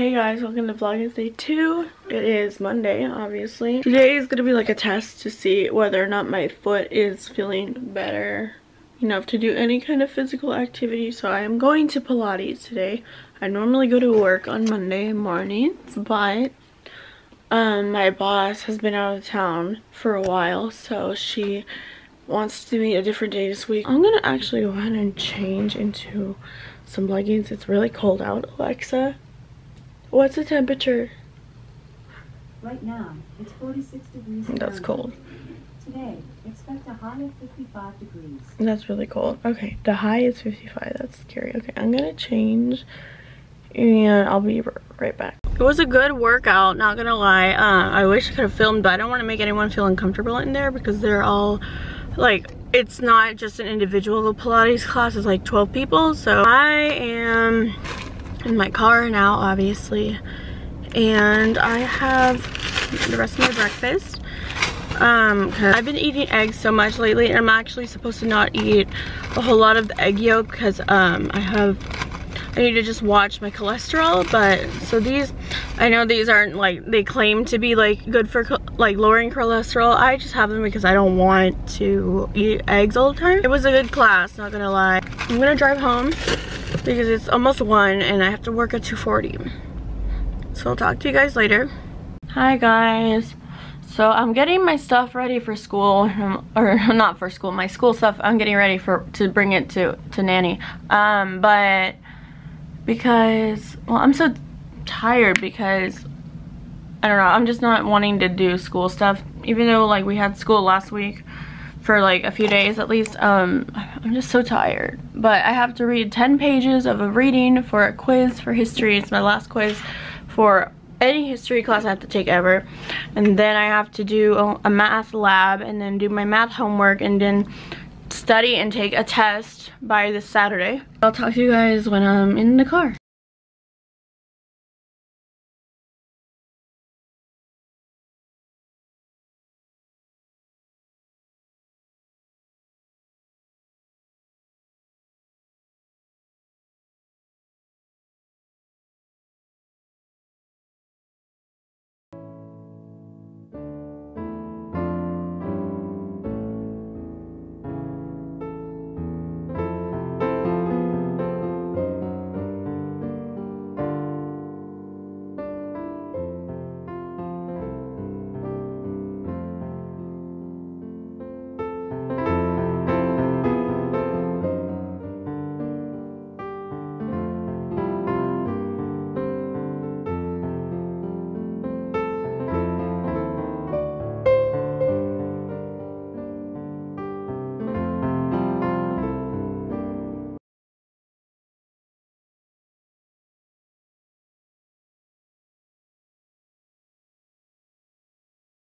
Hey guys, welcome to Vlogmas Day 2. It is Monday, obviously. Today is to be like a test to see whether or not my foot is feeling better enough to do any kind of physical activity. So I am going to Pilates today. I normally go to work on Monday mornings, but um, my boss has been out of town for a while, so she wants to meet a different day this week. I'm gonna actually go ahead and change into some leggings. It's really cold out, Alexa. What's the temperature? Right now, it's 46 degrees. That's Fahrenheit. cold. Today, expect a high of 55 degrees. That's really cold. Okay, the high is 55. That's scary. Okay, I'm gonna change and I'll be right back. It was a good workout, not gonna lie. Uh, I wish I could have filmed, but I don't want to make anyone feel uncomfortable in there because they're all like, it's not just an individual Pilates class, it's like 12 people. So I am in my car now, obviously, and I have the rest of my breakfast. Um, I've been eating eggs so much lately, and I'm actually supposed to not eat a whole lot of the egg yolk because um, I have I need to just watch my cholesterol but so these I know these aren't like they claim to be like good for like lowering cholesterol. I just have them because I don't want to eat eggs all the time. It was a good class not gonna lie. I'm gonna drive home because it's almost one and I have to work at 2:40 so I'll talk to you guys later. Hi guys. So I'm getting my stuff ready for school or not for school my school stuff I'm getting ready for to bring it to to nanny. Um but because, well, I'm so tired because, I don't know, I'm just not wanting to do school stuff. Even though, like, we had school last week for, like, a few days at least, um, I'm just so tired. But I have to read 10 pages of a reading for a quiz for history. It's my last quiz for any history class I have to take ever. And then I have to do a, a math lab and then do my math homework and then study and take a test by this Saturday. I'll talk to you guys when I'm in the car.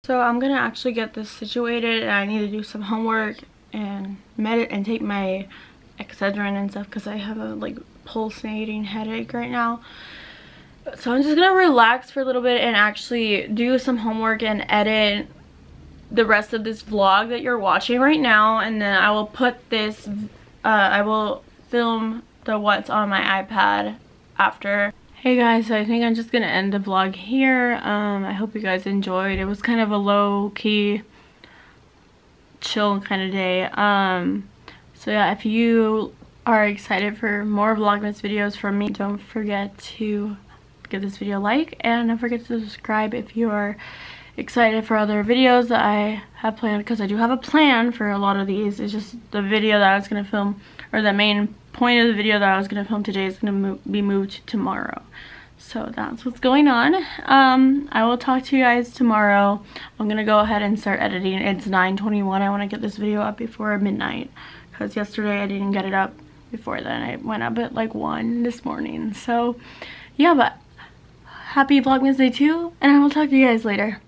So I'm gonna actually get this situated and I need to do some homework and med and take my Excedrin and stuff because I have a like pulsating headache right now. So I'm just gonna relax for a little bit and actually do some homework and edit the rest of this vlog that you're watching right now and then I will put this, uh, I will film the what's on my iPad after Hey guys, so I think I'm just gonna end the vlog here. Um, I hope you guys enjoyed. It was kind of a low-key, chill kind of day. Um, so yeah, if you are excited for more Vlogmas videos from me, don't forget to give this video a like and don't forget to subscribe if you are excited for other videos that I have planned because I do have a plan for a lot of these. It's just the video that I was going to film or the main point of the video that I was going to film today is going to mo be moved tomorrow. So that's what's going on. Um, I will talk to you guys tomorrow. I'm going to go ahead and start editing. It's 9.21. I want to get this video up before midnight because yesterday I didn't get it up before then. I went up at like 1 this morning. So yeah, but happy Vlogmas Day 2 and I will talk to you guys later.